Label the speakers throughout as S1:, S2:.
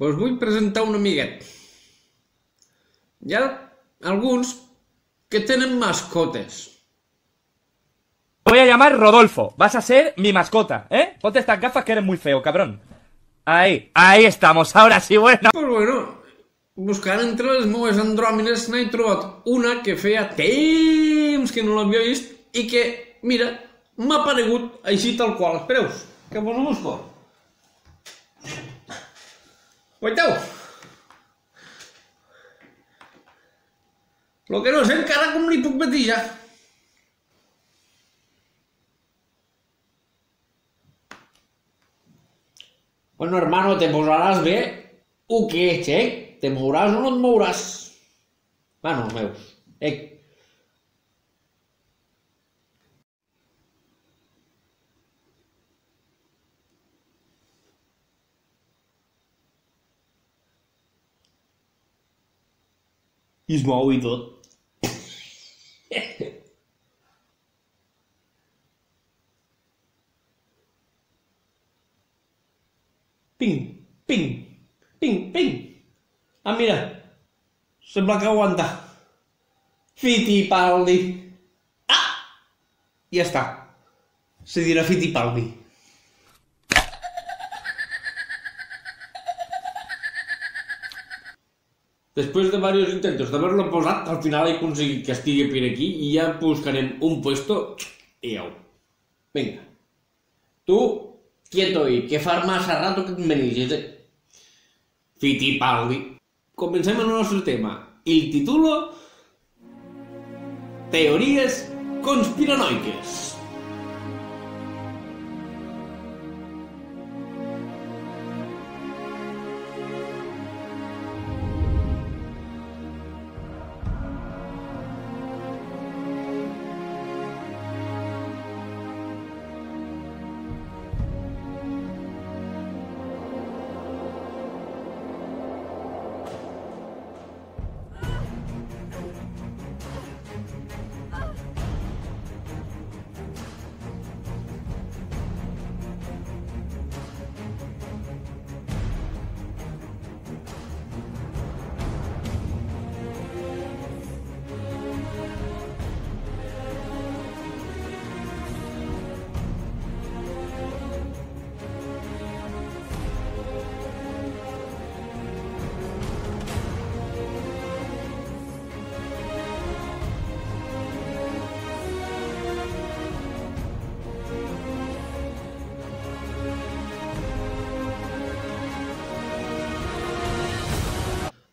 S1: Us vull presentar un amiguet. Hi ha alguns que tenen mascotes.
S2: Voy a llamar Rodolfo. Vas a ser mi mascota, ¿eh? Ponte estas gafas que eres muy feo, cabrón. Ahí, ahí estamos. Ahora sí, bueno.
S1: Pues bueno, buscant entre les meves andròmines n'he trobat una que feia temps que no l'havia vist i que, mira, m'ha aparegut així tal qual. Espereu, que vos ho busco. Guaiteu! Lo que no sé encara com li puc. Bueno, hermano, te posaràs bé o què, xec? Te mouràs o no et mouràs? Bueno, meus. Eh, I es mou i tot. Ping, ping, ping, ping. Ah, mira, sembla que aguanta. Fittipaldi. Ah! Ja està. Se dirà Fittipaldi. Després de diversos intentos d'haver-lo posat, al final he aconseguit que estigui per aquí i ja buscarem un puesto i au. Vinga. Tu, quieto ahí, que fa massa rato que et menges, eh? Fittipaldi. Comencem el nostre tema. Il titulo Teories conspiranoiques.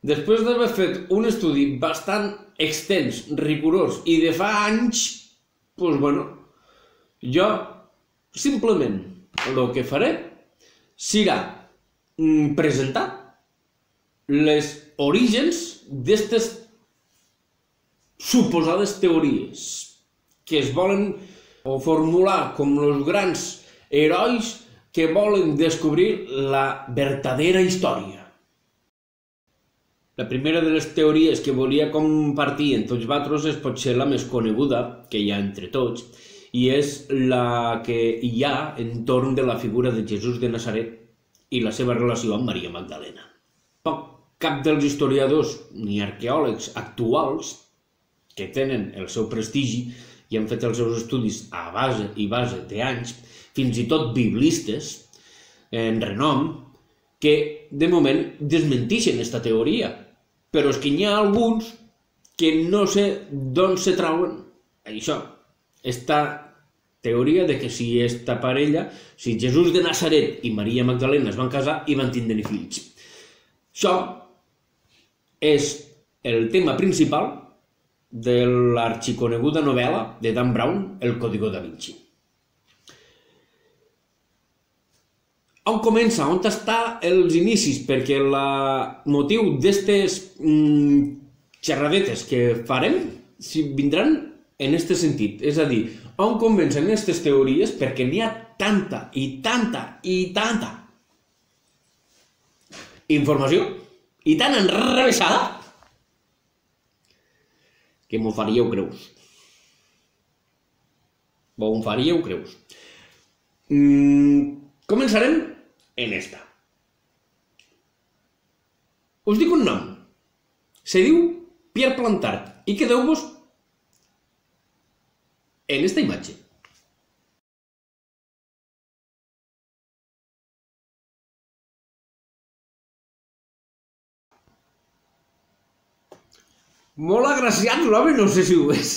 S1: Després d'haver fet un estudi bastant extens, rigorós i de fa anys, doncs bueno, jo simplement el que faré serà mm, presentar les orígens d'aquestes suposades teories que es volen o formular com els grans herois que volen descobrir la verdadera història. La primera de les teories que volia compartir amb tots vosaltres és potser la més coneguda que hi ha entre tots i és la que hi ha entorn de la figura de Jesús de Nazaret i la seva relació amb Maria Magdalena. Poc cap dels historiadors ni arqueòlegs actuals que tenen el seu prestigi i han fet els seus estudis a base i base d'anys, fins i tot biblistes en renom, que de moment desmentixen aquesta teoria però és que n'hi ha alguns que no sé d'on se trauen això, esta teoria de que si esta parella, si Jesús de Nazaret i Maria Magdalena es van casar i van tindre fills. Això és el tema principal de l'arxiconeguda novel·la de Dan Brown, El Código da Vinci. On comença, on està els inicis, perquè el motiu d'aquestes mm, xerradetes que farem si vindran en aquest sentit. És a dir, on comencen aquestes teories perquè n'hi ha tanta i tanta i tanta informació i tan enrevessada que m'ho faríeu creus. O em faríeu creus. Mm, començarem en esta. us dic un nom. Se diu Pierre Plantard. I quedeu-vos en esta imatge. Molt agraciat l'home, no sé si ho és.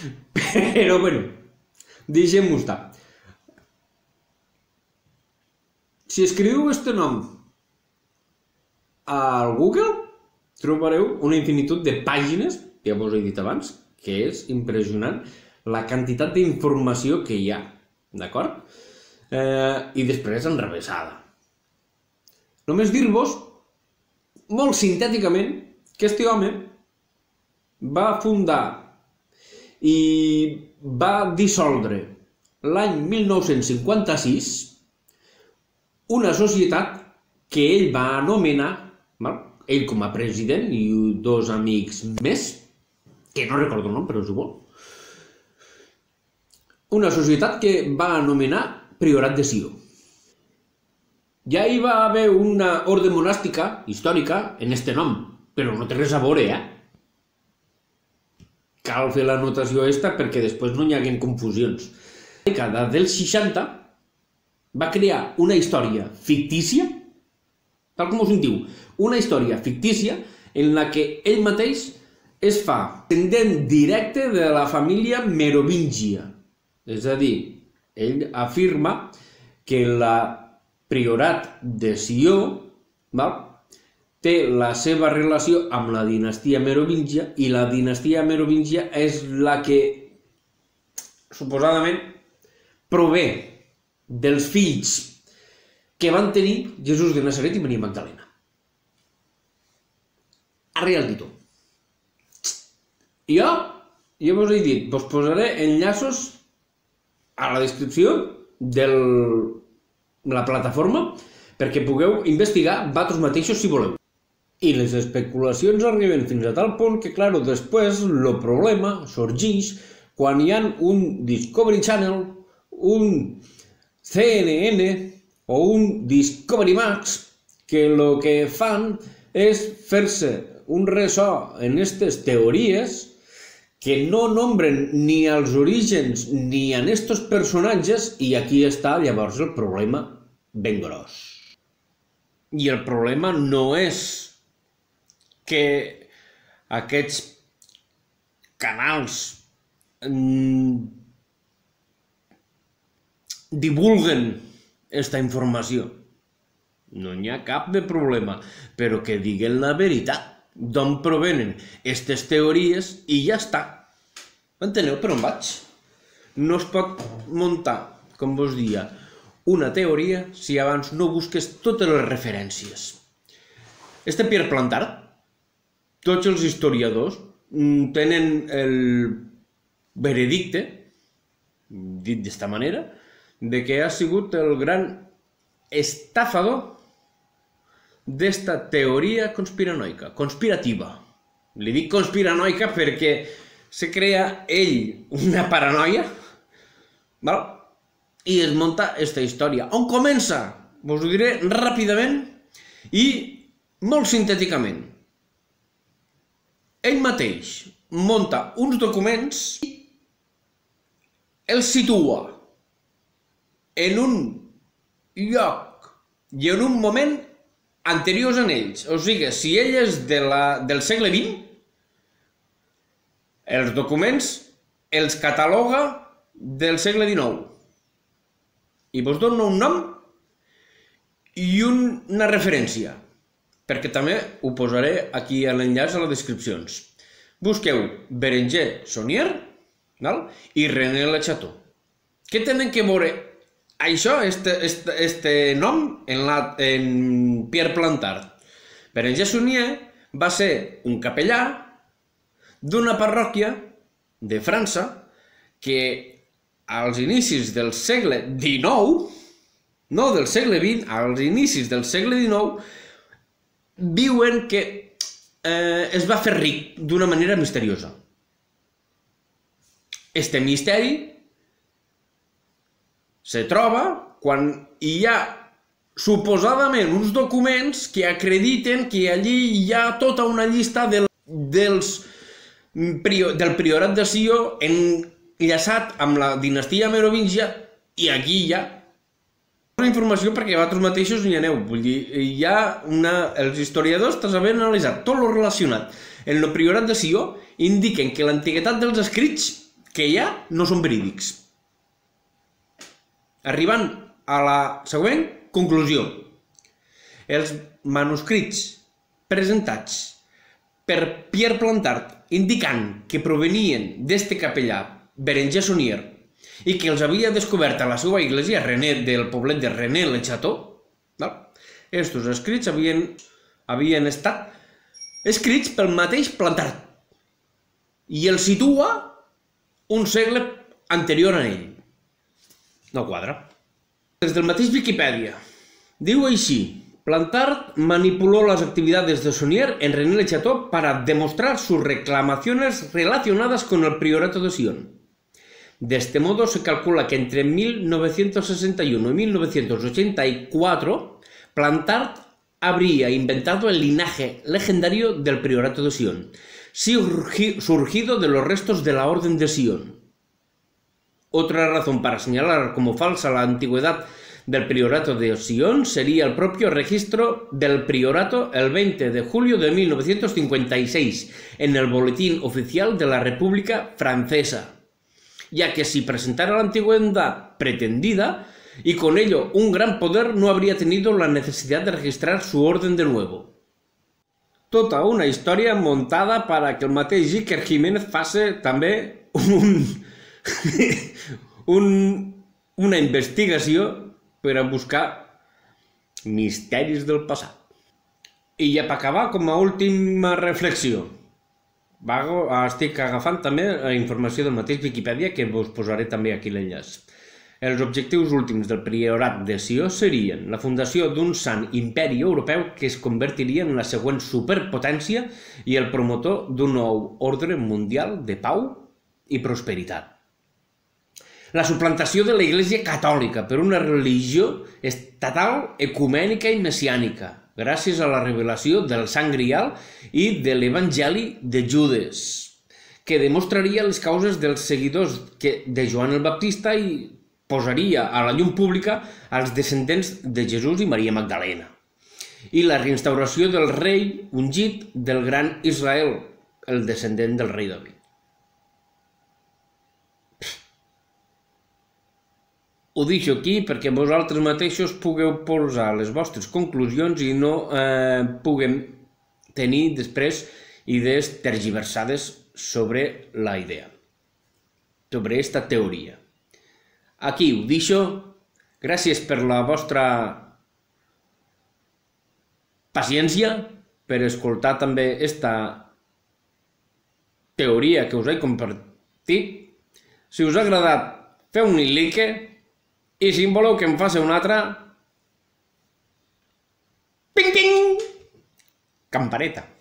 S1: Però bueno, deixem-ho estar. Si escriu este nom al Google, trobareu una infinitud de pàgines, ja vos he dit abans, que és impressionant la quantitat d'informació que hi ha, d'acord? Eh, I després enrevessada. Només dir-vos, molt sintèticament, que este home va fundar i va dissoldre l'any 1956 una societat que ell va anomenar, val? ell com a president i dos amics més, que no recordo el nom, però és igual, una societat que va anomenar Priorat de Sió. Ja hi va haver una orde monàstica històrica en este nom, però no té res a veure, eh? Cal fer la notació esta perquè després no hi haguen confusions. La dècada dels 60 va crear una història fictícia, tal com us en diu, una història fictícia en la que ell mateix es fa tendent directe de la família merovingia. És a dir, ell afirma que la priorat de Sió val, té la seva relació amb la dinastia merovingia i la dinastia merovingia és la que suposadament prové dels fills que van tenir Jesús de Nazaret i Maria Magdalena. Arri al títol. Jo, jo vos he dit, vos posaré enllaços a la descripció de la plataforma perquè pugueu investigar vosaltres mateixos si voleu. I les especulacions arriben fins a tal punt que, claro, després el problema sorgeix quan hi ha un Discovery Channel, un CNN o un Discovery Max que el que fan és fer-se un ressò en aquestes teories que no nombren ni els orígens ni en estos personatges i aquí està llavors el problema ben gros. I el problema no és que aquests canals mm, divulguen esta informació. No n'hi ha cap de problema, però que diguen la veritat d'on provenen aquestes teories i ja està. Enteneu per on vaig? No es pot muntar, com vos dia, una teoria si abans no busques totes les referències. Este Pierre Plantard, tots els historiadors mm, tenen el veredicte, dit d'esta manera, de que ha sigut el gran estafador d'esta teoria conspiranoica, conspirativa. Li dic conspiranoica perquè se crea ell una paranoia val? i es munta aquesta història. On comença? Vos ho diré ràpidament i molt sintèticament. Ell mateix munta uns documents i els situa en un lloc i en un moment anteriors en ells. O sigui, si ell és de la, del segle XX, els documents els cataloga del segle XIX. I vos dono un nom i un, una referència, perquè també ho posaré aquí a l'enllaç a les descripcions. Busqueu Berenger Sonier val? i René Chateau. Què tenen que veure això, este, este, este nom, en, la, en Pierre Plantard? Berenger Sonier va ser un capellà d'una parròquia de França que als inicis del segle XIX, no del segle XX, als inicis del segle XIX, viuen que eh, es va fer ric d'una manera misteriosa. Este misteri se troba quan hi ha suposadament uns documents que acrediten que allí hi ha tota una llista del, dels, del priorat de Sió enllaçat amb la dinastia merovingia i aquí hi ha una informació perquè vosaltres mateixos hi aneu. Vull dir, hi ha una... Els historiadors t'has haver analitzat tot lo relacionat en el priorat de Sió indiquen que l'antiguitat dels escrits que hi ha no són verídics. Arribant a la següent conclusió. Els manuscrits presentats per Pierre Plantard indicant que provenien d'este capellà Berenger Sonier i que els havia descobert a la seva església René del poblet de René le Chateau, val? estos escrits havien, havien estat escrits pel mateix Plantard i el situa un segle anterior a ell. No quadra. Des del mateix Wikipedia. Diu així, Plantard manipuló las actividades de Sonier en René Le Chateau para demostrar sus reclamaciones relacionadas con el priorato de Sion. De este modo se calcula que entre 1961 y 1984 Plantard habría inventado el linaje legendario del priorato de Sion, surgido de los restos de la Orden de Sion. Otra razón para señalar como falsa la antigüedad del priorato de Sion sería el propio registro del priorato el 20 de julio de 1956 en el Boletín Oficial de la República Francesa ya que si presentara la antigüedad pretendida, y con ello un gran poder no habría tenido la necesidad de registrar su orden de nuevo. Tota una història montada para que el mateix Iker Jiménez faci també un, un, una investigació per a buscar misteris del passat. I ja per acabar, com a última reflexió, Vago, estic agafant també la informació del mateix Wikipedia que us posaré també aquí l'enllaç. Els objectius últims del priorat de Sió serien la fundació d'un sant imperi europeu que es convertiria en la següent superpotència i el promotor d'un nou ordre mundial de pau i prosperitat. La suplantació de la Iglesia Catòlica per una religió estatal, ecumènica i messiànica, gràcies a la revelació del Sant Grial i de l'Evangeli de Judes, que demostraria les causes dels seguidors de Joan el Baptista i posaria a la llum pública als descendents de Jesús i Maria Magdalena. I la reinstauració del rei ungit del gran Israel, el descendent del rei David. Ho deixo aquí perquè vosaltres mateixos pugueu posar les vostres conclusions i no eh, puguem tenir després idees tergiversades sobre la idea, sobre esta teoria. Aquí ho deixo. Gràcies per la vostra paciència, per escoltar també esta teoria que us he compartit. Si us ha agradat, feu un like, i si em voleu que em faci una altra... Ping, ping! Campaneta.